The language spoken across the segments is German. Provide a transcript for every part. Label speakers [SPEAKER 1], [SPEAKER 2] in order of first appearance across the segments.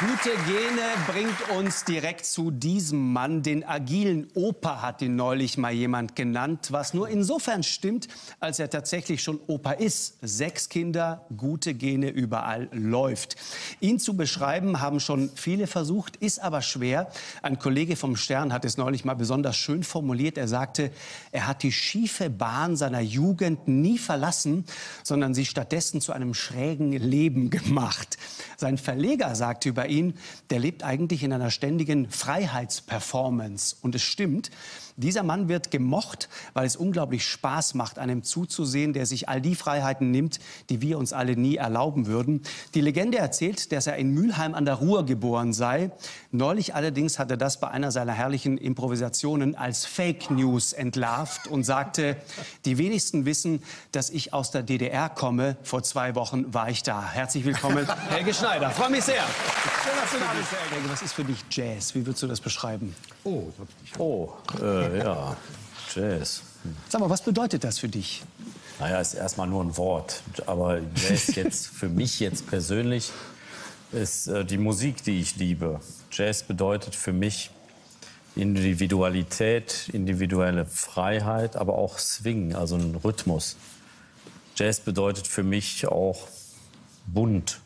[SPEAKER 1] Gute Gene bringt uns direkt zu diesem Mann. Den agilen Opa hat ihn neulich mal jemand genannt, was nur insofern stimmt, als er tatsächlich schon Opa ist. Sechs Kinder, gute Gene überall läuft. Ihn zu beschreiben haben schon viele versucht, ist aber schwer. Ein Kollege vom Stern hat es neulich mal besonders schön formuliert. Er sagte, er hat die schiefe Bahn seiner Jugend nie verlassen, sondern sie stattdessen zu einem schrägen Leben gemacht. Sein Verleger sagte über ihn, der lebt eigentlich in einer ständigen Freiheitsperformance. Und es stimmt, dieser Mann wird gemocht, weil es unglaublich Spaß macht, einem zuzusehen, der sich all die Freiheiten nimmt, die wir uns alle nie erlauben würden. Die Legende erzählt, dass er in Mülheim an der Ruhr geboren sei. Neulich allerdings hat er das bei einer seiner herrlichen Improvisationen als Fake News entlarvt und sagte, die wenigsten wissen, dass ich aus der DDR komme. Vor zwei Wochen war ich da. Herzlich willkommen, Helge Schneider. Freue mich sehr. Schön, dass du da bist, Helge. Was ist für dich Jazz? Wie würdest du das beschreiben?
[SPEAKER 2] Oh, oh äh, ja, Jazz.
[SPEAKER 1] Sag mal, was bedeutet das für dich?
[SPEAKER 2] Naja, ist erstmal nur ein Wort. Aber Jazz jetzt für mich jetzt persönlich ist äh, die Musik, die ich liebe. Jazz bedeutet für mich Individualität, individuelle Freiheit, aber auch Swing, also ein Rhythmus. Jazz bedeutet für mich auch bunt.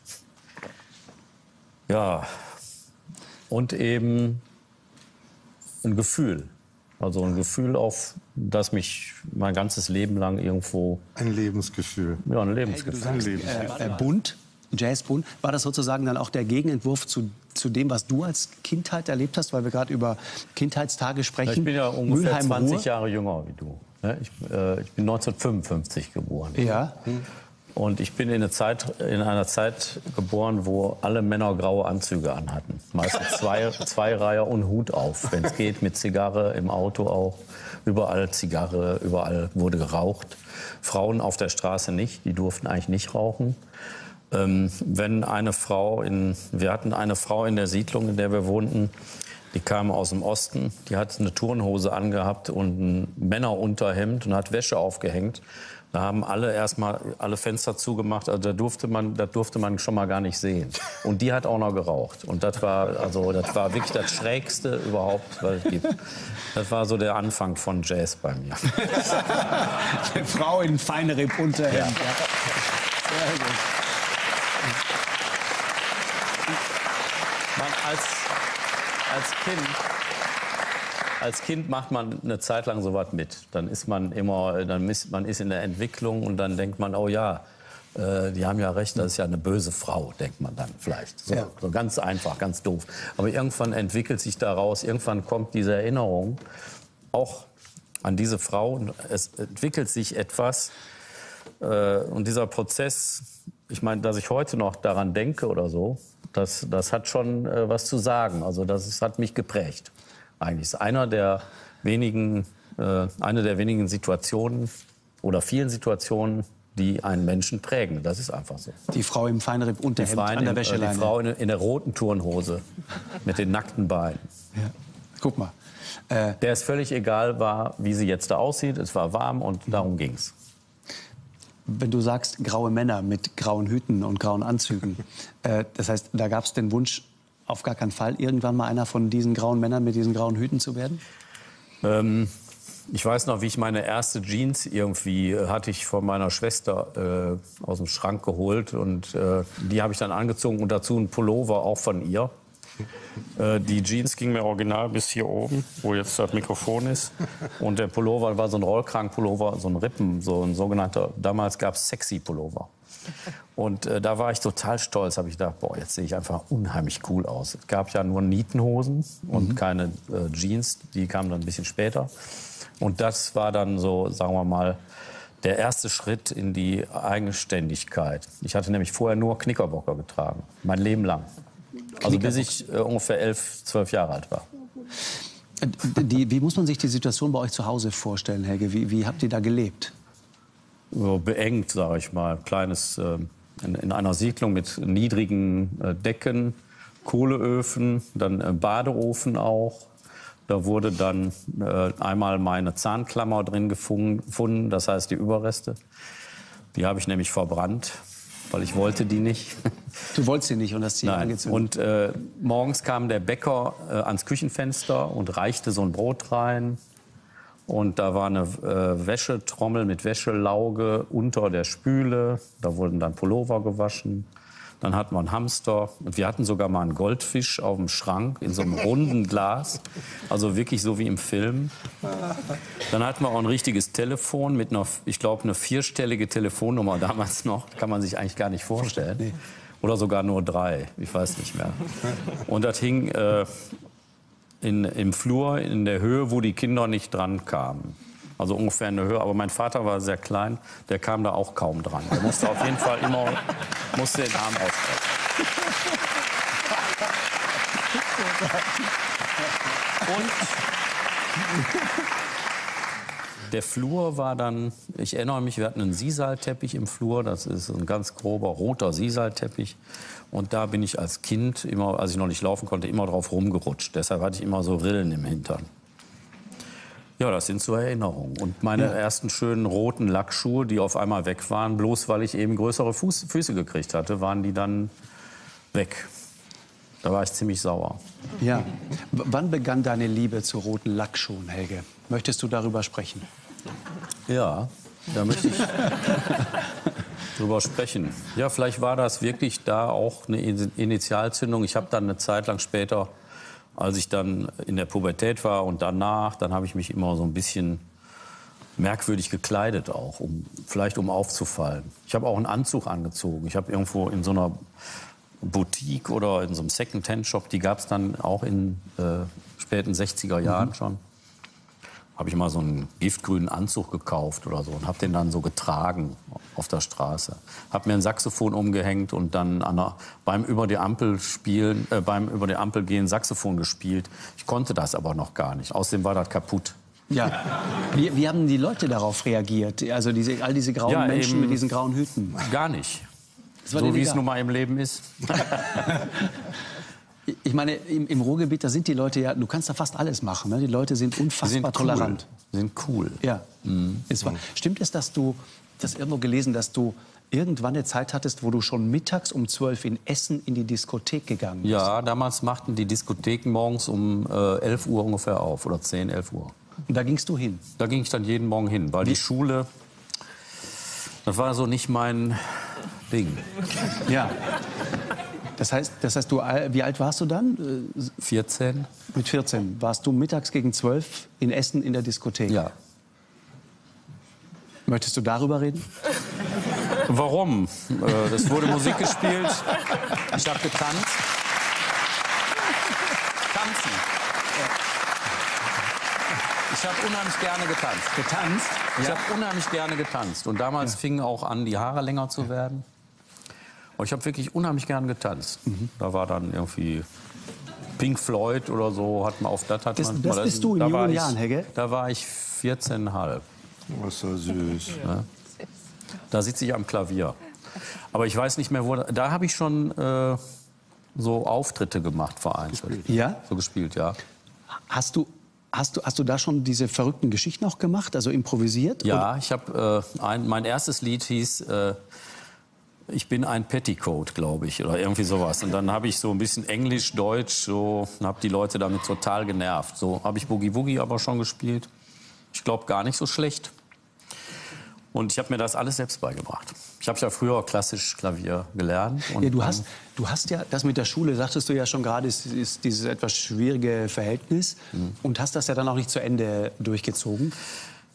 [SPEAKER 2] Ja, und eben ein Gefühl. Also ein Gefühl, auf das mich mein ganzes Leben lang irgendwo.
[SPEAKER 3] Ein Lebensgefühl.
[SPEAKER 2] Ja, ein Lebensgefühl.
[SPEAKER 1] Hey, du sagst, äh, äh, bunt, Jazzbunt. War das sozusagen dann auch der Gegenentwurf zu, zu dem, was du als Kindheit erlebt hast, weil wir gerade über Kindheitstage sprechen?
[SPEAKER 2] Ich bin ja ungefähr Mülheim 20 Ruhr. Jahre jünger wie du. Ich, äh, ich bin 1955 geboren.
[SPEAKER 1] Ja. Hm.
[SPEAKER 2] Und ich bin in, eine Zeit, in einer Zeit geboren, wo alle Männer graue Anzüge anhatten. Meistens zwei, zwei Reihe und Hut auf, wenn es geht, mit Zigarre im Auto auch. Überall Zigarre, überall wurde geraucht. Frauen auf der Straße nicht, die durften eigentlich nicht rauchen. Ähm, wenn eine Frau in, wir hatten eine Frau in der Siedlung, in der wir wohnten, die kam aus dem Osten, die hat eine Turnhose angehabt und ein Männerunterhemd und hat Wäsche aufgehängt. Da haben alle erstmal alle Fenster zugemacht. Also da durfte man, das durfte man schon mal gar nicht sehen. Und die hat auch noch geraucht. Und das war, also, das war wirklich das Schrägste überhaupt, was es gibt. Das war so der Anfang von Jazz bei mir.
[SPEAKER 1] Eine Frau in feinerem Unterhemd. Ja. Sehr gut.
[SPEAKER 2] Man als, als Kind als Kind macht man eine Zeit lang sowas mit. Dann ist man immer, dann ist, man ist in der Entwicklung und dann denkt man, oh ja, äh, die haben ja recht, das ist ja eine böse Frau, denkt man dann vielleicht. So, ja. so ganz einfach, ganz doof. Aber irgendwann entwickelt sich daraus, irgendwann kommt diese Erinnerung auch an diese Frau. Es entwickelt sich etwas. Äh, und dieser Prozess, ich meine, dass ich heute noch daran denke oder so, das, das hat schon äh, was zu sagen. Also das, das hat mich geprägt eigentlich. Ist einer der wenigen, äh, eine der wenigen Situationen oder vielen Situationen, die einen Menschen prägen. Das ist einfach so.
[SPEAKER 1] Die Frau im Feinripp Unterhemd an der Wäscheleine.
[SPEAKER 2] Äh, die Frau in, in, der roten Turnhose mit den nackten Beinen.
[SPEAKER 1] Ja. Guck mal.
[SPEAKER 2] Äh, der es völlig egal war, wie sie jetzt da aussieht. Es war warm und darum ging's.
[SPEAKER 1] Wenn du sagst graue Männer mit grauen Hüten und grauen Anzügen, äh, das heißt, da gab es den Wunsch, auf gar keinen Fall irgendwann mal einer von diesen grauen Männern mit diesen grauen Hüten zu werden?
[SPEAKER 2] Ähm, ich weiß noch, wie ich meine erste Jeans irgendwie äh, hatte ich von meiner Schwester äh, aus dem Schrank geholt und äh, die habe ich dann angezogen und dazu ein Pullover auch von ihr. Äh, die Jeans ging mir original bis hier oben, wo jetzt das Mikrofon ist. Und der Pullover war so ein Rollkragenpullover, so ein Rippen, so ein sogenannter, damals gab es Sexy Pullover. Und äh, da war ich total stolz, habe ich gedacht, boah, jetzt sehe ich einfach unheimlich cool aus. Es gab ja nur Nietenhosen und mhm. keine äh, Jeans, die kamen dann ein bisschen später. Und das war dann so, sagen wir mal, der erste Schritt in die Eigenständigkeit. Ich hatte nämlich vorher nur Knickerbocker getragen, mein Leben lang. Also bis ich äh, ungefähr elf, zwölf Jahre alt war.
[SPEAKER 1] Äh, die, wie muss man sich die Situation bei euch zu Hause vorstellen, Helge? Wie, wie habt ihr da gelebt?
[SPEAKER 2] so beengt, sage ich mal. Kleines, äh, in, in, einer Siedlung mit niedrigen äh, Decken, Kohleöfen, dann äh, Badeofen auch. Da wurde dann äh, einmal meine Zahnklammer drin gefunden, das heißt die Überreste. Die habe ich nämlich verbrannt. Weil ich wollte die nicht.
[SPEAKER 1] Du wolltest sie nicht und hast sie
[SPEAKER 2] Nein.
[SPEAKER 1] angezündet.
[SPEAKER 2] Und äh, morgens kam der Bäcker äh, ans Küchenfenster und reichte so ein Brot rein. Und da war eine äh, Wäschetrommel mit Wäschelauge unter der Spüle. Da wurden dann Pullover gewaschen. Dann hatten wir einen Hamster. Und wir hatten sogar mal einen Goldfisch auf dem Schrank in so einem runden Glas. Also wirklich so wie im Film. Dann hatten wir auch ein richtiges Telefon mit einer, ich glaube, eine vierstellige Telefonnummer damals noch. Kann man sich eigentlich gar nicht vorstellen. Oder sogar nur drei. Ich weiß nicht mehr. Und das hing äh, in, im Flur in der Höhe, wo die Kinder nicht dran kamen. Also ungefähr in der Höhe. Aber mein Vater war sehr klein, der kam da auch kaum dran. Der musste auf jeden Fall immer musste den Arm ausstrecken. Und der Flur war dann, ich erinnere mich, wir hatten einen Sisalteppich im Flur. Das ist ein ganz grober roter Sisalteppich. Und da bin ich als Kind, immer, als ich noch nicht laufen konnte, immer drauf rumgerutscht. Deshalb hatte ich immer so Rillen im Hintern. Ja, das sind so Erinnerungen. Und meine ersten schönen roten Lackschuhe, die auf einmal weg waren, bloß weil ich eben größere Fuß, Füße gekriegt hatte, waren die dann weg. Da war ich ziemlich sauer.
[SPEAKER 1] Ja. W wann begann deine Liebe zu roten Lackschuhen, Helge? Möchtest du darüber sprechen?
[SPEAKER 2] Ja, da möchte ich drüber sprechen. Ja, vielleicht war das wirklich da auch eine Initialzündung. Ich habe dann eine Zeit lang später, als ich dann in der Pubertät war und danach, dann habe ich mich immer so ein bisschen merkwürdig gekleidet auch, um, vielleicht um aufzufallen. Ich habe auch einen Anzug angezogen. Ich habe irgendwo in so einer Boutique oder in so einem Second-Hand-Shop, die gab es dann auch in äh, späten 60er Jahren schon habe ich mal so einen giftgrünen Anzug gekauft oder so und habe den dann so getragen auf der Straße. Habe mir ein Saxophon umgehängt und dann der, beim über die Ampel spielen, äh, beim über die Ampel gehen Saxophon gespielt. Ich konnte das aber noch gar nicht. Außerdem war das kaputt.
[SPEAKER 1] Ja. Wie, wie haben die Leute darauf reagiert? Also diese, all diese grauen
[SPEAKER 2] Ja,
[SPEAKER 1] Menschen mit diesen grauen Hüten.
[SPEAKER 2] Gar nicht. So wie es nun mal im Leben ist.
[SPEAKER 1] Ich meine, im, im Ruhrgebiet, da sind die Leute ja, du kannst da fast alles machen. Ne? Die Leute sind unfassbar
[SPEAKER 2] sind cool.
[SPEAKER 1] tolerant.
[SPEAKER 2] Sind cool.
[SPEAKER 1] Ja.
[SPEAKER 2] Mhm.
[SPEAKER 1] Es war, stimmt es, dass du, das irgendwo gelesen, dass du irgendwann eine Zeit hattest, wo du schon mittags um 12 in Essen in die Diskothek gegangen bist?
[SPEAKER 2] Ja, damals machten die Diskotheken morgens um äh, 11 Uhr ungefähr auf oder 10, 11 Uhr.
[SPEAKER 1] Und da gingst du hin.
[SPEAKER 2] Da ging ich dann jeden Morgen hin, weil die Schule, das war so nicht mein Ding.
[SPEAKER 1] Ja. Das heißt, das heißt du, al- wie alt warst du dann? Äh,
[SPEAKER 2] 14?
[SPEAKER 1] Mit 14. Warst du mittags gegen 12 in Essen in der Diskothek?
[SPEAKER 2] Ja.
[SPEAKER 1] Möchtest du darüber reden?
[SPEAKER 2] Warum? Äh, Es wurde Musik gespielt, ich habe getanzt. Tanzen. Ich habe unheimlich gerne getanzt.
[SPEAKER 1] Getanzt?
[SPEAKER 2] Ich habe unheimlich gerne getanzt. Und damals fingen auch an, die Haare länger zu werden. Aber ich habe wirklich unheimlich gerne getanzt. Da war dann irgendwie Pink Floyd oder so, hat man auf das hat
[SPEAKER 1] Das-
[SPEAKER 2] man.
[SPEAKER 1] das bist du in
[SPEAKER 2] da war
[SPEAKER 1] jungen
[SPEAKER 2] ich,
[SPEAKER 1] Jahren, Helge?
[SPEAKER 2] Da war ich 14,5.
[SPEAKER 3] Oh, ist so süß.
[SPEAKER 2] Da sitze ich am Klavier. Aber ich weiß nicht mehr, wo. Da habe ich schon äh, so Auftritte gemacht, vereinzelt.
[SPEAKER 1] Ja?
[SPEAKER 2] So gespielt, ja.
[SPEAKER 1] Hast du, hast, du, hast du da schon diese verrückten Geschichten auch gemacht, also improvisiert?
[SPEAKER 2] Ja, ich habe äh, ein, mein erstes Lied hieß äh, Ich bin ein Petticoat, glaube ich, oder irgendwie sowas. Und dann habe ich so ein bisschen Englisch, Deutsch, so habe die Leute damit total genervt. So habe ich Boogie Woogie aber schon gespielt. Ich glaube gar nicht so schlecht. Und ich habe mir das alles selbst beigebracht. Ich habe ja früher klassisch Klavier gelernt. Und
[SPEAKER 1] Ja, du hast, du hast ja das mit der Schule, sagtest du ja schon gerade, ist, ist dieses etwas schwierige Verhältnis
[SPEAKER 2] Mhm.
[SPEAKER 1] und hast das ja dann auch nicht zu Ende durchgezogen.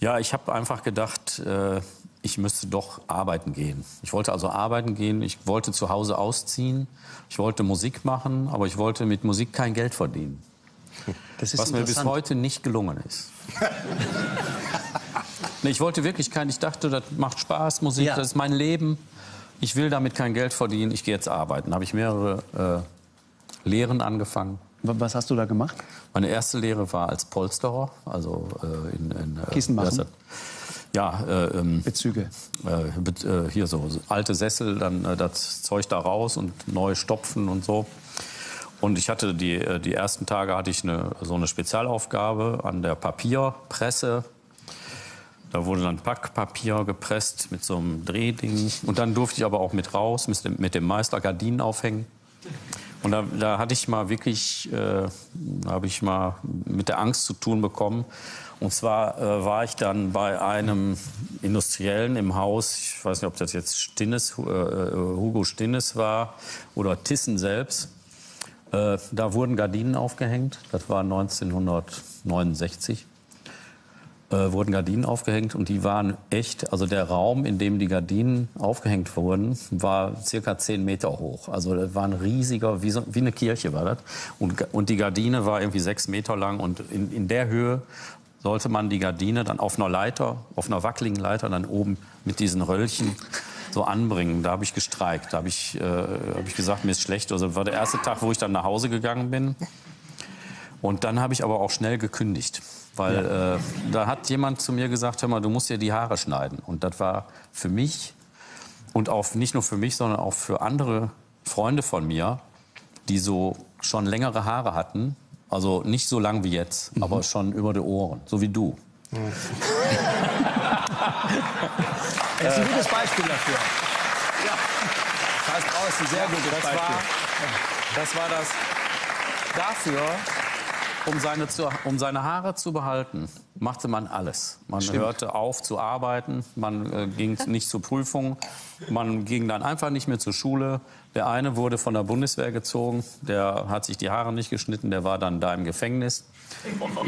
[SPEAKER 2] Ja, ich habe einfach gedacht, äh, ich müsste doch arbeiten gehen. Ich wollte also arbeiten gehen, ich wollte zu Hause ausziehen, ich wollte Musik machen, aber ich wollte mit Musik kein Geld verdienen.
[SPEAKER 1] Das ist
[SPEAKER 2] Was mir bis heute nicht gelungen ist. nee, ich wollte wirklich kein, ich dachte, das macht Spaß, Musik,
[SPEAKER 1] Ja.
[SPEAKER 2] das ist mein Leben. Ich will damit kein Geld verdienen, ich gehe jetzt arbeiten. Da habe ich mehrere äh, Lehren angefangen.
[SPEAKER 1] Wa- Was hast du da gemacht?
[SPEAKER 2] Meine erste Lehre war als Polsterer, also äh, in, in äh,
[SPEAKER 1] Kissen machen?
[SPEAKER 2] Ja, äh, ähm,
[SPEAKER 1] Bezüge.
[SPEAKER 2] äh, äh, hier so so alte Sessel, dann äh, das Zeug da raus und neu stopfen und so. Und ich hatte die, äh, die ersten Tage hatte ich eine, so eine Spezialaufgabe an der Papierpresse. Da wurde dann Packpapier gepresst mit so einem Drehding. Und dann durfte ich aber auch mit raus, mit dem, mit dem Meister Gardinen aufhängen. Und da, da hatte ich mal wirklich, äh, habe ich mal mit der Angst zu tun bekommen. Und zwar äh, war ich dann bei einem Industriellen im Haus, ich weiß nicht, ob das jetzt Stinnes, äh, Hugo Stinnes war oder Thyssen selbst. Äh, da wurden Gardinen aufgehängt, das war 1969 äh, wurden Gardinen aufgehängt und die waren echt, also der Raum, in dem die Gardinen aufgehängt wurden, war circa zehn Meter hoch. Also das war ein riesiger, wie, so, wie eine Kirche war das. Und, und die Gardine war irgendwie sechs Meter lang und in, in der Höhe sollte man die Gardine dann auf einer Leiter, auf einer wackeligen Leiter dann oben mit diesen Röllchen so anbringen. Da habe ich gestreikt. Da habe ich, äh, hab ich gesagt, mir ist schlecht. Also war der erste Tag, wo ich dann nach Hause gegangen bin. Und dann habe ich aber auch schnell gekündigt. Weil ja. äh, da hat jemand zu mir gesagt, hör mal, du musst dir die Haare schneiden. Und das war für mich und auch nicht nur für mich, sondern auch für andere Freunde von mir, die so schon längere Haare hatten. Also nicht so lang wie jetzt, mhm. aber schon über die Ohren, so wie du. Mhm.
[SPEAKER 1] Er ist ein gutes Beispiel dafür. Ja. Das heißt, Frau ist ein sehr gutes
[SPEAKER 2] das
[SPEAKER 1] Beispiel.
[SPEAKER 2] War, das war das. Dafür um seine, zu, um seine Haare zu behalten, machte man alles. Man Stimmt. hörte auf zu arbeiten, man äh, ging nicht zur Prüfung, man ging dann einfach nicht mehr zur Schule. Der eine wurde von der Bundeswehr gezogen, der hat sich die Haare nicht geschnitten, der war dann da im Gefängnis.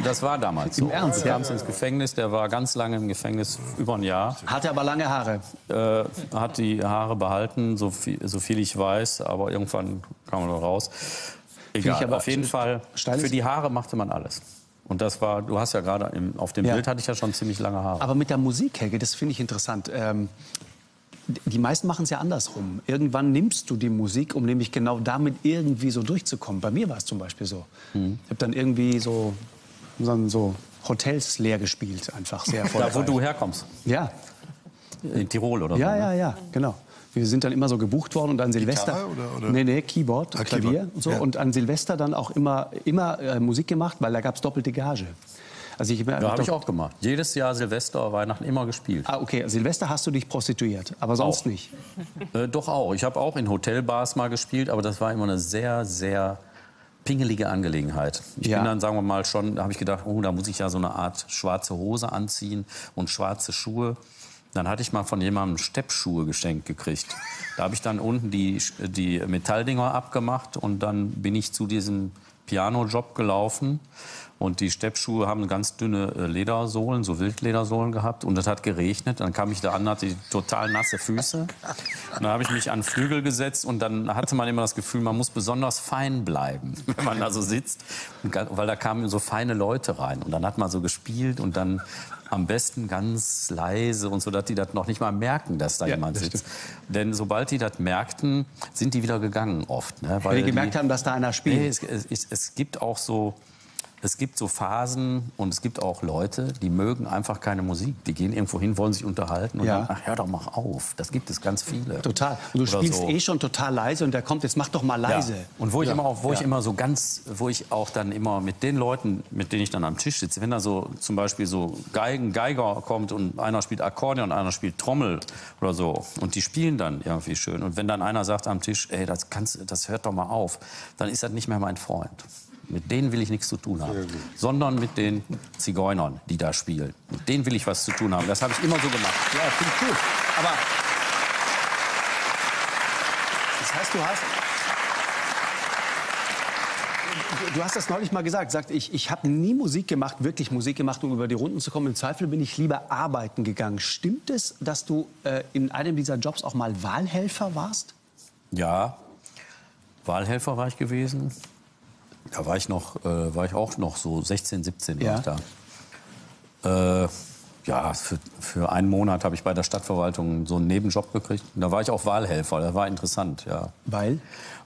[SPEAKER 2] Das war damals so.
[SPEAKER 1] Im Ernst?
[SPEAKER 2] Wir haben ins Gefängnis, der war ganz lange im Gefängnis, über ein Jahr.
[SPEAKER 1] Hatte aber lange Haare?
[SPEAKER 2] Äh, hat die Haare behalten, so viel, so viel ich weiß, aber irgendwann kam er raus. Egal, aber auf jeden Fall, für die Haare machte man alles. Und das war, du hast ja gerade auf dem ja. Bild hatte ich ja schon ziemlich lange Haare.
[SPEAKER 1] Aber mit der Musik, Helge, das finde ich interessant. Ähm, die meisten machen es ja andersrum. Irgendwann nimmst du die Musik, um nämlich genau damit irgendwie so durchzukommen. Bei mir war es zum Beispiel so. Mhm. Ich habe dann irgendwie so, so, so Hotels leer gespielt, einfach sehr erfolgreich.
[SPEAKER 2] Da, wo du herkommst?
[SPEAKER 1] Ja.
[SPEAKER 2] In Tirol oder
[SPEAKER 1] ja,
[SPEAKER 2] so?
[SPEAKER 1] Ja, ja, ja, genau. Wir sind dann immer so gebucht worden und an Silvester.
[SPEAKER 3] Gitarre oder, oder?
[SPEAKER 1] Nee, nee, Keyboard, ah, Klavier Keyboard. und so. Ja. Und an Silvester dann auch immer, immer äh, Musik gemacht, weil da gab es doppelte Gage.
[SPEAKER 2] Also ich, ja, habe ich auch gemacht. Jedes Jahr Silvester, Weihnachten immer gespielt.
[SPEAKER 1] Ah, okay. Silvester hast du dich prostituiert, aber sonst
[SPEAKER 2] auch.
[SPEAKER 1] nicht?
[SPEAKER 2] Äh, doch auch. Ich habe auch in Hotelbars mal gespielt, aber das war immer eine sehr, sehr pingelige Angelegenheit. Ich ja. bin dann, sagen wir mal, schon, da habe ich gedacht, oh, da muss ich ja so eine Art schwarze Hose anziehen und schwarze Schuhe. Dann hatte ich mal von jemandem Steppschuhe geschenkt gekriegt. Da habe ich dann unten die, die Metalldinger abgemacht und dann bin ich zu diesem Piano-Job gelaufen. Und die Steppschuhe haben ganz dünne äh, Ledersohlen, so Wildledersohlen gehabt. Und es hat geregnet. Dann kam ich da an, hatte total nasse Füße. Und dann habe ich mich an Flügel gesetzt und dann hatte man immer das Gefühl, man muss besonders fein bleiben, wenn man da so sitzt. weil da kamen so feine Leute rein. Und dann hat man so gespielt und dann am besten ganz leise und so, dass die das noch nicht mal merken, dass da ja, jemand sitzt. Denn sobald die das merkten, sind die wieder gegangen oft.
[SPEAKER 1] Ne? Weil, Weil die gemerkt die, haben, dass da einer spielt. Nee,
[SPEAKER 2] es, es, es gibt auch so es gibt so Phasen und es gibt auch Leute, die mögen einfach keine Musik. Die gehen irgendwo hin, wollen sich unterhalten und ja. dann, ach, hör doch mal auf. Das gibt es ganz viele.
[SPEAKER 1] Total. Und du Oder spielst so. eh schon total leise und der kommt, jetzt mach doch mal leise. Ja.
[SPEAKER 2] Und wo ich immer auch, wo ja. ich immer so ganz, wo ich auch dann immer mit den Leuten, mit denen ich dann am Tisch sitze, wenn da so zum Beispiel so Geigen, Geiger kommt und einer spielt Akkordeon, einer spielt Trommel oder so und die spielen dann irgendwie schön. Und wenn dann einer sagt am Tisch, ey, das kannst, das hört doch mal auf, dann ist das nicht mehr mein Freund. Mit denen will ich nichts zu tun haben, sondern mit den Zigeunern, die da spielen. Mit denen will ich was zu tun haben. Das habe ich immer so gemacht.
[SPEAKER 1] Ja, finde ich gut. Aber das heißt, du hast Du hast das neulich mal gesagt. Sagt, ich, ich habe nie Musik gemacht, wirklich Musik gemacht, um über die Runden zu kommen. Im Zweifel bin ich lieber arbeiten gegangen. Stimmt es, dass du äh, in einem dieser Jobs auch mal Wahlhelfer warst?
[SPEAKER 2] Ja, Wahlhelfer war ich gewesen. Da war ich noch, äh, war ich auch noch so 16, 17 ja. war ich da. Äh, ja, für, für einen Monat habe ich bei der Stadtverwaltung so einen Nebenjob gekriegt. Da war ich auch Wahlhelfer. Das war interessant, ja.
[SPEAKER 1] Weil?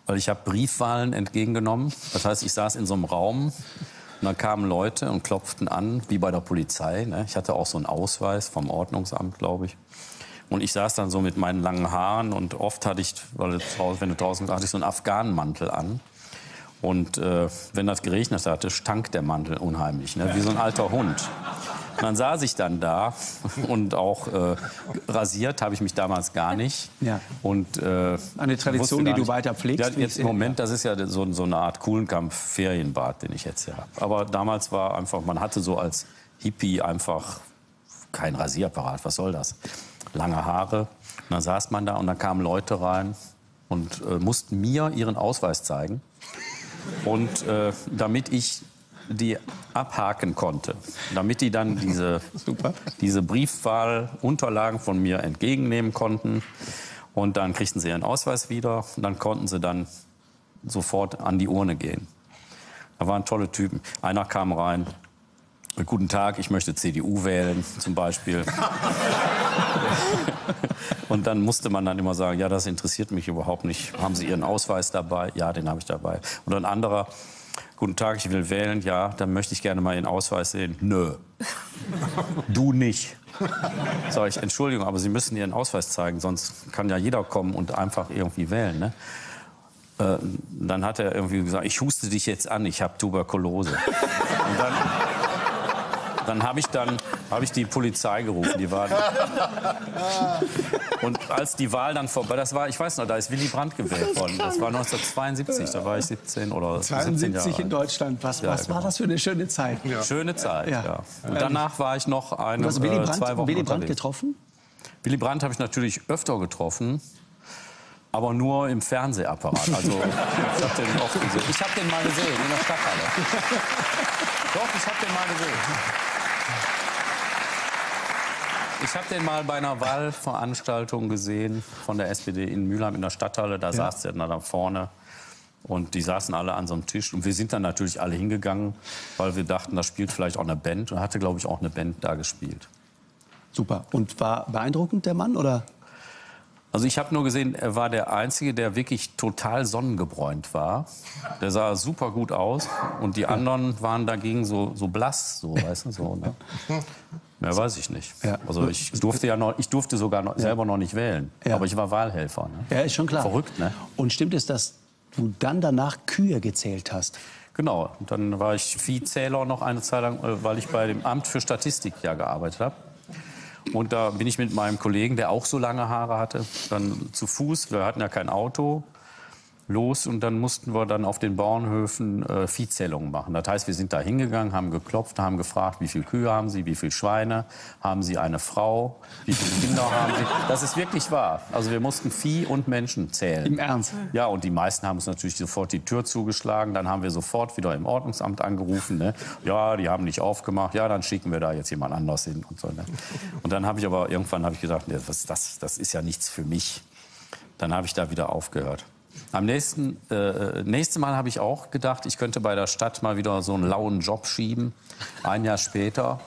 [SPEAKER 2] Weil ich habe Briefwahlen entgegengenommen. Das heißt, ich saß in so einem Raum und dann kamen Leute und klopften an, wie bei der Polizei. Ne? Ich hatte auch so einen Ausweis vom Ordnungsamt, glaube ich. Und ich saß dann so mit meinen langen Haaren und oft hatte ich, weil wenn du draußen warst, hatte ich so einen Afghanenmantel an. Und äh, wenn das geregnet hatte, stank der Mantel unheimlich, ne? wie so ein alter Hund. Und dann saß ich dann da und auch äh, rasiert habe ich mich damals gar nicht.
[SPEAKER 1] Ja.
[SPEAKER 2] Und, äh,
[SPEAKER 1] Eine Tradition, die
[SPEAKER 2] gar
[SPEAKER 1] du
[SPEAKER 2] nicht-
[SPEAKER 1] weiter pflegst,
[SPEAKER 2] Ja, jetzt im. Moment, das ist ja so, so eine Art Kuhlenkampf-Ferienbad, den ich jetzt hier habe. Aber damals war einfach, man hatte so als Hippie einfach kein Rasierapparat. Was soll das? Lange Haare. Und dann saß man da und dann kamen Leute rein und äh, mussten mir ihren Ausweis zeigen. Und äh, damit ich die abhaken konnte, damit die dann diese,
[SPEAKER 1] Super.
[SPEAKER 2] diese Briefwahlunterlagen von mir entgegennehmen konnten. Und dann kriegten sie ihren Ausweis wieder und dann konnten sie dann sofort an die Urne gehen. Da waren tolle Typen. Einer kam rein. Guten Tag, ich möchte CDU wählen, zum Beispiel. Und dann musste man dann immer sagen, ja, das interessiert mich überhaupt nicht. Haben Sie Ihren Ausweis dabei? Ja, den habe ich dabei. Und ein anderer, guten Tag, ich will wählen. Ja, dann möchte ich gerne mal Ihren Ausweis sehen. Nö. Du nicht. Sag ich, Entschuldigung, aber Sie müssen Ihren Ausweis zeigen, sonst kann ja jeder kommen und einfach irgendwie wählen. Ne? Äh, dann hat er irgendwie gesagt, ich huste dich jetzt an, ich habe Tuberkulose. Und dann, dann habe ich dann habe ich die Polizei gerufen. Die war und als die Wahl dann vorbei, das war, ich weiß noch, da ist Willy Brandt gewählt worden. Das war 1972, da war ich 17 oder 17 Jahre
[SPEAKER 1] 72 in. Deutschland. Was,
[SPEAKER 2] Ja,
[SPEAKER 1] was war
[SPEAKER 2] genau.
[SPEAKER 1] das für eine schöne Zeit?
[SPEAKER 2] Schöne Zeit,
[SPEAKER 1] Ja.
[SPEAKER 2] ja. Und danach war ich noch eine,
[SPEAKER 1] Du hast Willy
[SPEAKER 2] äh,
[SPEAKER 1] Brandt,
[SPEAKER 2] zwei Wochen
[SPEAKER 1] Willy Brandt getroffen?
[SPEAKER 2] Willy Brandt habe ich natürlich öfter getroffen, aber nur im Fernsehapparat. Also ich habe den oft gesehen. Ich habe den mal gesehen in der Stadthalle. Doch, ich habe den mal gesehen. Ich habe den mal bei einer Wahlveranstaltung gesehen von der SPD in Mülheim in der Stadthalle. Da saß der dann da vorne. Und die saßen alle an so einem Tisch. Und wir sind dann natürlich alle hingegangen, weil wir dachten, da spielt vielleicht auch eine Band. Und hatte, glaube ich, auch eine Band da gespielt.
[SPEAKER 1] Super. Und war beeindruckend der Mann oder?
[SPEAKER 2] Also ich habe nur gesehen, er war der Einzige, der wirklich total sonnengebräunt war. Der sah super gut aus und die anderen waren dagegen so, so blass, so, weißt du, so. Ne? Mehr weiß ich nicht.
[SPEAKER 1] Ja.
[SPEAKER 2] Also ich durfte ja noch, ich durfte sogar noch, selber noch nicht wählen,
[SPEAKER 1] Ja.
[SPEAKER 2] aber ich war Wahlhelfer. Ne?
[SPEAKER 1] Ja, ist schon klar.
[SPEAKER 2] Verrückt, ne?
[SPEAKER 1] Und stimmt es, dass du dann danach Kühe gezählt hast?
[SPEAKER 2] Genau. Und dann war ich Viehzähler noch eine Zeit lang, äh, weil ich bei dem Amt für Statistik ja gearbeitet habe. Und da bin ich mit meinem Kollegen, der auch so lange Haare hatte, dann zu Fuß, wir hatten ja kein Auto, los und dann mussten wir dann auf den Bauernhöfen äh, Viehzählungen machen. Das heißt, wir sind da hingegangen, haben geklopft, haben gefragt, wie viele Kühe haben Sie, wie viele Schweine, haben Sie eine Frau, wie viele Kinder haben Sie. Das ist wirklich wahr. Also wir mussten Vieh und Menschen zählen.
[SPEAKER 1] Im Ernst?
[SPEAKER 2] Ja, und die meisten haben uns natürlich sofort die Tür zugeschlagen. Dann haben wir sofort wieder im Ordnungsamt angerufen. Ne? Ja, die haben nicht aufgemacht. Ja, dann schicken wir da jetzt jemand anders hin und so. Ne? Und dann habe ich aber irgendwann habe ich gedacht, nee, das, das, das ist ja nichts für mich. Dann habe ich da wieder aufgehört. Am nächsten äh, nächste Mal habe ich auch gedacht, ich könnte bei der Stadt mal wieder so einen lauen Job schieben. Ein Jahr später.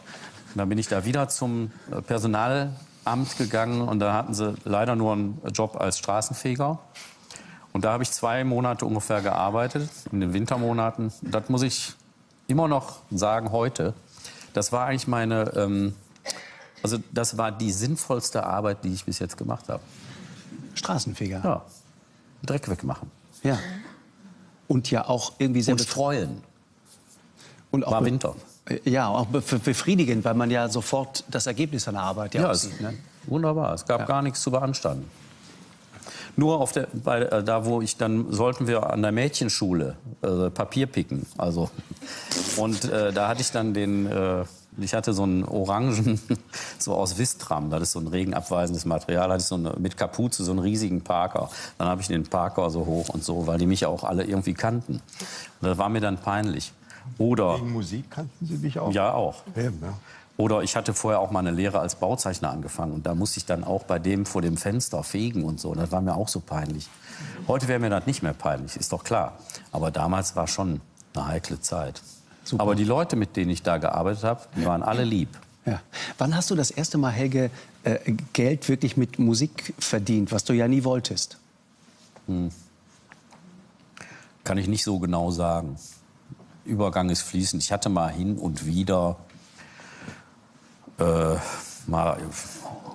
[SPEAKER 2] Und dann bin ich da wieder zum äh, Personalamt gegangen und da hatten sie leider nur einen Job als Straßenfeger. Und da habe ich zwei Monate ungefähr gearbeitet, in den Wintermonaten. Das muss ich immer noch sagen heute. Das war eigentlich meine, ähm, also das war die sinnvollste Arbeit, die ich bis jetzt gemacht habe.
[SPEAKER 1] Straßenfeger.
[SPEAKER 2] Ja, Dreck wegmachen.
[SPEAKER 1] Ja. Und ja auch irgendwie sehr
[SPEAKER 2] Und
[SPEAKER 1] bef-
[SPEAKER 2] streuen.
[SPEAKER 1] und auch
[SPEAKER 2] War Winter.
[SPEAKER 1] Ja, auch be- befriedigend, weil man ja sofort das Ergebnis seiner Arbeit ja,
[SPEAKER 2] Ja,
[SPEAKER 1] sieht. Ne?
[SPEAKER 2] wunderbar. Es gab gar nichts zu beanstanden. Nur auf der, bei, äh, da, wo ich dann sollten wir an der Mädchenschule äh, Papier picken. Also und äh, da hatte ich dann den, äh, ich hatte so einen Orangen, so aus Vistram, das ist so ein regenabweisendes Material, hatte ich so eine, mit Kapuze so einen riesigen Parker. Dann habe ich den Parker so hoch und so, weil die mich auch alle irgendwie kannten. Und das war mir dann peinlich. Oder
[SPEAKER 3] Wegen Musik kannten Sie dich auch?
[SPEAKER 2] ja auch.
[SPEAKER 3] Eben, ja.
[SPEAKER 2] Oder ich hatte vorher auch mal eine Lehre als Bauzeichner angefangen und da musste ich dann auch bei dem vor dem Fenster fegen und so. Das war mir auch so peinlich. Heute wäre mir das nicht mehr peinlich, ist doch klar. Aber damals war schon eine heikle Zeit. Aber die Leute, mit denen ich da gearbeitet habe, die waren alle lieb.
[SPEAKER 1] Ja. Wann hast du das erste Mal, Helge, äh, Geld wirklich mit Musik verdient, was du ja nie wolltest?
[SPEAKER 2] Kann ich nicht so genau sagen. Übergang ist fließend. Ich hatte mal hin und wieder äh, mal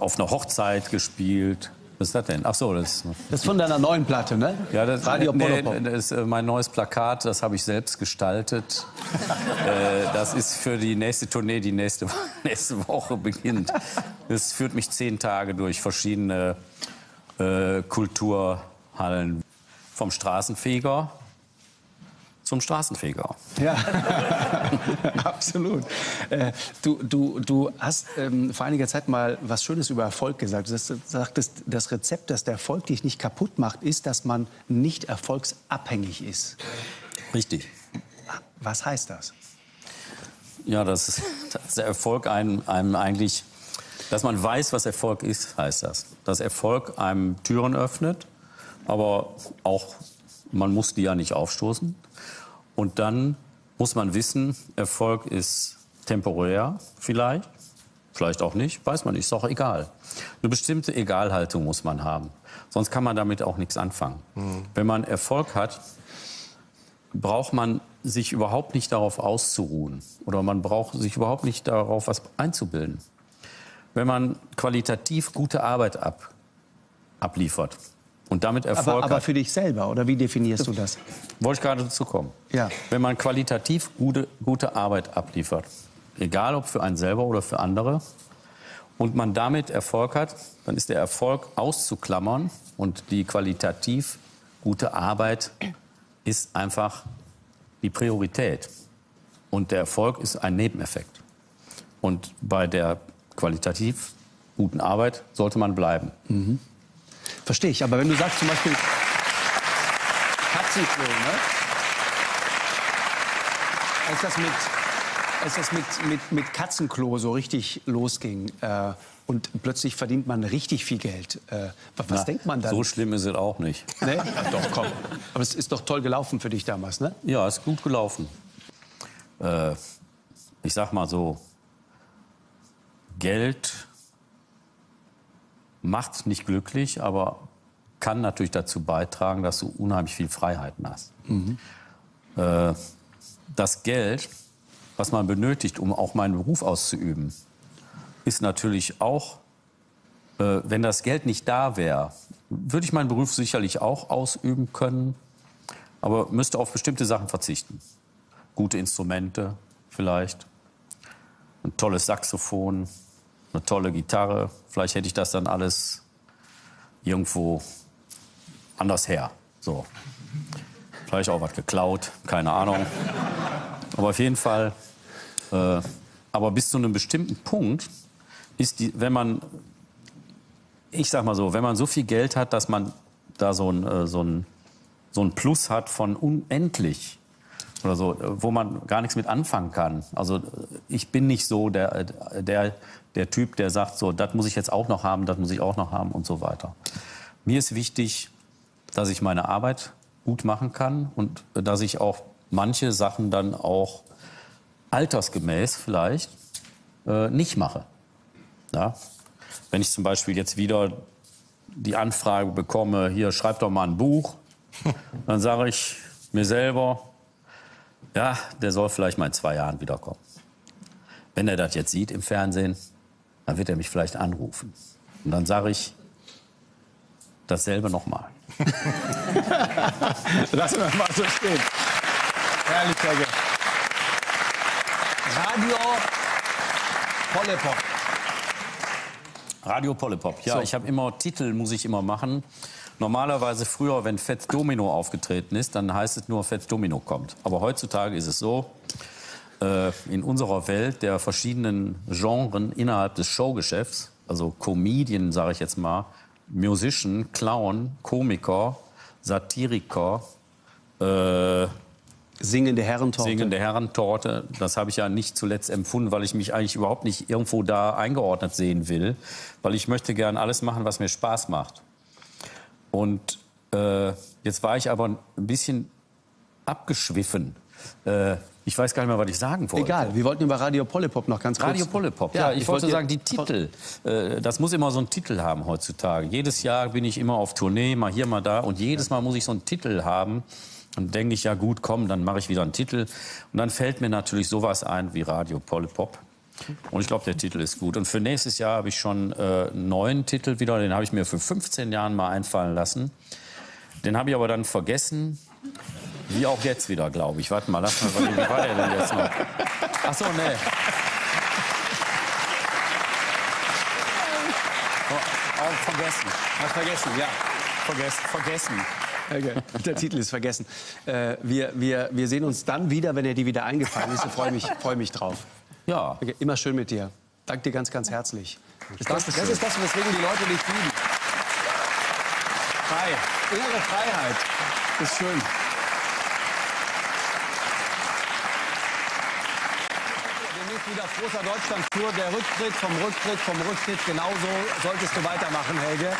[SPEAKER 2] auf einer Hochzeit gespielt. Was ist das denn? Ach so,
[SPEAKER 1] das, das ist von deiner neuen Platte, ne?
[SPEAKER 2] Ja, das, Radio nee, das ist äh, mein neues Plakat, das habe ich selbst gestaltet. äh, das ist für die nächste Tournee, die nächste, nächste Woche beginnt. Das führt mich zehn Tage durch verschiedene äh, Kulturhallen. Vom Straßenfeger zum Straßenfeger.
[SPEAKER 1] Ja, absolut. Äh, du, du, du hast ähm, vor einiger Zeit mal was Schönes über Erfolg gesagt. Du sagtest, das Rezept, dass der Erfolg dich nicht kaputt macht, ist, dass man nicht erfolgsabhängig ist.
[SPEAKER 2] Richtig.
[SPEAKER 1] Was heißt das?
[SPEAKER 2] Ja, dass, dass der Erfolg einem, einem eigentlich, dass man weiß, was Erfolg ist, heißt das. Dass Erfolg einem Türen öffnet, aber auch man muss die ja nicht aufstoßen. Und dann muss man wissen, Erfolg ist temporär vielleicht, vielleicht auch nicht, weiß man nicht, ist auch egal. Eine bestimmte Egalhaltung muss man haben. Sonst kann man damit auch nichts anfangen. Mhm. Wenn man Erfolg hat, braucht man sich überhaupt nicht darauf auszuruhen oder man braucht sich überhaupt nicht darauf was einzubilden. Wenn man qualitativ gute Arbeit ab, abliefert, und damit Erfolg
[SPEAKER 1] aber, aber für dich selber, oder wie definierst du das?
[SPEAKER 2] Wollte ich gerade dazu kommen.
[SPEAKER 1] Ja.
[SPEAKER 2] Wenn man qualitativ gute, gute Arbeit abliefert, egal ob für einen selber oder für andere, und man damit Erfolg hat, dann ist der Erfolg auszuklammern und die qualitativ gute Arbeit ist einfach die Priorität. Und der Erfolg ist ein Nebeneffekt. Und bei der qualitativ guten Arbeit sollte man bleiben.
[SPEAKER 1] Mhm. Verstehe ich. Aber wenn du sagst zum Beispiel Katzenklo, ne? Als das mit, als das mit, mit, mit Katzenklo so richtig losging äh, und plötzlich verdient man richtig viel Geld, äh, was Na, denkt man dann?
[SPEAKER 2] So schlimm ist es auch nicht.
[SPEAKER 1] Nee? Doch, komm. Aber es ist doch toll gelaufen für dich damals, ne?
[SPEAKER 2] Ja, es ist gut gelaufen. Äh, ich sag mal so, Geld macht nicht glücklich, aber kann natürlich dazu beitragen, dass du unheimlich viel Freiheiten hast. Mhm. Äh, das Geld, was man benötigt, um auch meinen Beruf auszuüben, ist natürlich auch, äh, wenn das Geld nicht da wäre, würde ich meinen Beruf sicherlich auch ausüben können, aber müsste auf bestimmte Sachen verzichten. Gute Instrumente vielleicht, ein tolles Saxophon, eine tolle Gitarre. Vielleicht hätte ich das dann alles irgendwo anders her. So. Vielleicht auch was geklaut, keine Ahnung. Aber auf jeden Fall, äh, aber bis zu einem bestimmten Punkt ist die, wenn man, ich sag mal so, wenn man so viel Geld hat, dass man da so ein, äh, so ein, so ein Plus hat von unendlich, oder so, wo man gar nichts mit anfangen kann. Also ich bin nicht so der, der, der Typ, der sagt, so, das muss ich jetzt auch noch haben, das muss ich auch noch haben und so weiter. Mir ist wichtig, dass ich meine Arbeit gut machen kann und dass ich auch manche Sachen dann auch altersgemäß vielleicht äh, nicht mache. Ja? Wenn ich zum Beispiel jetzt wieder die Anfrage bekomme, hier schreib doch mal ein Buch, dann sage ich mir selber, ja, der soll vielleicht mal in zwei Jahren wiederkommen. Wenn er das jetzt sieht im Fernsehen, dann wird er mich vielleicht anrufen. Und dann sage ich dasselbe nochmal.
[SPEAKER 1] Lassen wir mal so stehen. Herrlich, Herr Radio Polypop.
[SPEAKER 2] Radio Polypop. Ja, so. ich habe immer Titel, muss ich immer machen. Normalerweise früher, wenn Fett Domino aufgetreten ist, dann heißt es nur Fett Domino kommt. Aber heutzutage ist es so, äh, in unserer Welt der verschiedenen Genren innerhalb des Showgeschäfts, also Comedian, sage ich jetzt mal, Musician, Clown, Komiker, Satiriker,
[SPEAKER 1] äh, Singende Herrentorte.
[SPEAKER 2] Singende Herrentorte. Das habe ich ja nicht zuletzt empfunden, weil ich mich eigentlich überhaupt nicht irgendwo da eingeordnet sehen will. Weil ich möchte gern alles machen, was mir Spaß macht. Und äh, jetzt war ich aber ein bisschen abgeschwiffen. Äh, ich weiß gar nicht mehr, was ich sagen wollte.
[SPEAKER 1] Egal, wir wollten über Radio Polypop noch ganz
[SPEAKER 2] kurz. Radio Polypop, ja, ja ich, ich, wollte sagen, die Titel. Äh, das muss immer so einen Titel haben heutzutage. Jedes Jahr bin ich immer auf Tournee, mal hier, mal da. Und jedes Mal muss ich so einen Titel haben. Und denke ich, ja gut, komm, dann mache ich wieder einen Titel. Und dann fällt mir natürlich sowas ein wie Radio Polypop. Und ich glaube, der Titel ist gut. Und für nächstes Jahr habe ich schon äh, einen neuen Titel wieder. Den habe ich mir für 15 Jahren mal einfallen lassen. Den habe ich aber dann vergessen. Wie auch jetzt wieder, glaube ich. Warte mal, lass mal. Wie war der denn jetzt noch? Ach so, nee. Oh, vergessen.
[SPEAKER 1] Hast vergessen, ja.
[SPEAKER 2] Vergessen. Vergessen.
[SPEAKER 1] Okay. Der Titel ist vergessen. Äh, wir, wir, wir sehen uns dann wieder, wenn er dir wieder eingefallen ist. Ich freue mich, freu mich drauf.
[SPEAKER 2] Ja.
[SPEAKER 1] Okay, immer schön mit dir. Danke dir ganz, ganz herzlich. Das, das, ist das, weswegen die Leute dich lieben. Frei. Innere Freiheit. Ist schön. Demnächst wieder großer Deutschland-Tour. Der Rücktritt vom Rücktritt vom Rücktritt. Genauso solltest du weitermachen, Helge.